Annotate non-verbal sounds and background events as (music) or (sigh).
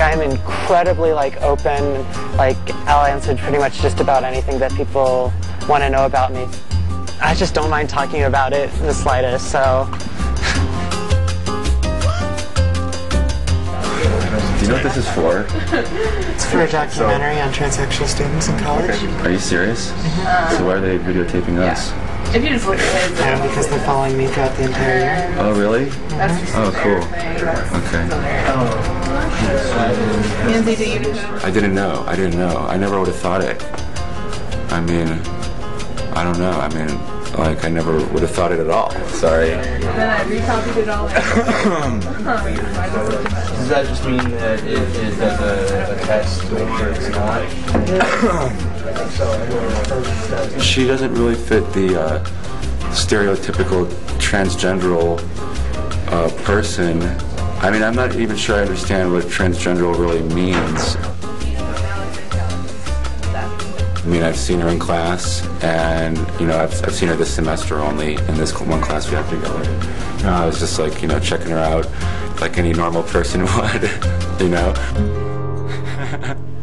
Like I'm incredibly like open. Like I'll answer pretty much just about anything that people want to know about me. I just don't mind talking about it in the slightest. So Do you know what this is for? it's for a documentary on transsexual students in college. Are you serious? Mm-hmm. So why are they videotaping us? If you just look at his, And because they're following me throughout the entire year. Oh, really? that's just Oh, cool. Okay. Nancy, do you know? I didn't know. I didn't know. I never would have thought it. I mean, I don't know. I mean, like, I never would have thought it at all. Sorry. Then I recopied it all. Does that just mean that it is as a, a test to make sure it's not? So she doesn't really fit the uh, stereotypical transgenderal uh, person. I mean, I'm not even sure I understand what transgenderal really means. I mean, I've seen her in class, and you know, I've, I've seen her this semester only in this one class we have together. Uh, I was just like, you know, checking her out like any normal person (laughs) would, you know. (laughs)